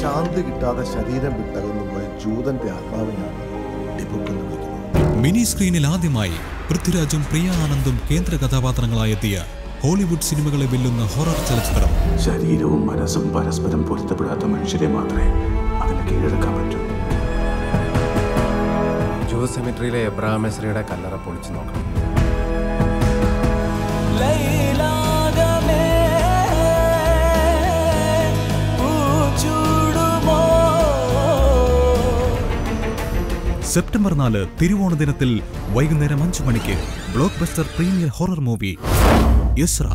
ശാന്തി കിട്ടാതെ ശരീരം വിട്ടകന്നു പോയ ജൂതന്റെ ആത്മാവിനാണ് ഡിബുക്ക് എന്ന് വിളിക്കുന്നത്. മിനി സ്ക്രീനിൽ ആദ്യമായി പൃഥ്വിരാജും പ്രിയ ആനന്ദും കേന്ദ്ര കഥാപാത്രങ്ങളായെത്തിയ ഹോളിവുഡ് സിനിമകളെ വെല്ലുന്ന ഹൊറർ ചലച്ചിത്രം. ശരീരവും മനസ്സും പരസ്പരം പൊരുത്തപ്പെടാത്ത മനുഷ്യരെ മാത്രമേ അതിന് കീഴടക്കാൻ പറ്റൂ. ജൂസ് സെമിട്രിയിലെ എബ്രഹാം കല്ലറ പൊളിച്ചു നോക്കണം. സെപ്റ്റംബർ നാല് തിരുവോണ ദിനത്തിൽ വൈകുന്നേരം അഞ്ചു മണിക്ക് blockbuster premiere horror movie Yasra.